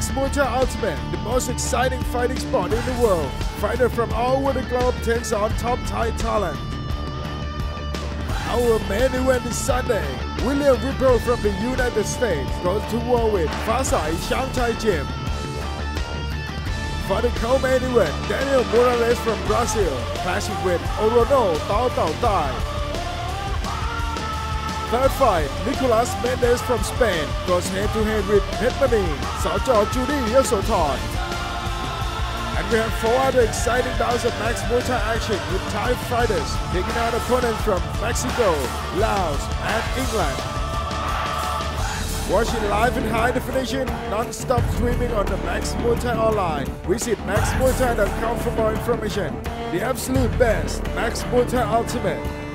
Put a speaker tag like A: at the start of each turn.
A: Max Thai Ultimate, the most exciting fighting sport in the world. Fighters from all over the globe takes on top Thai talent. Our main event is Sunday. William Whipple from the United States goes to war with Fasai Shanghai Gym. For the co-main event, Daniel Morales from Brazil clashing with Orono Tao Tao Tai. Third fight, Nicolas Mendes from Spain goes head-to-head with Petchmanee, Sajor Judy Yasothon. And we have four other exciting bouts of Max Muay Thai action with Thai fighters taking out opponents from Mexico, Laos, and England. Watching live in high definition, non-stop streaming on the Max Muay Thai online. Visit maxmuaythai.com for more information. The absolute best, Max Muay Thai Ultimate.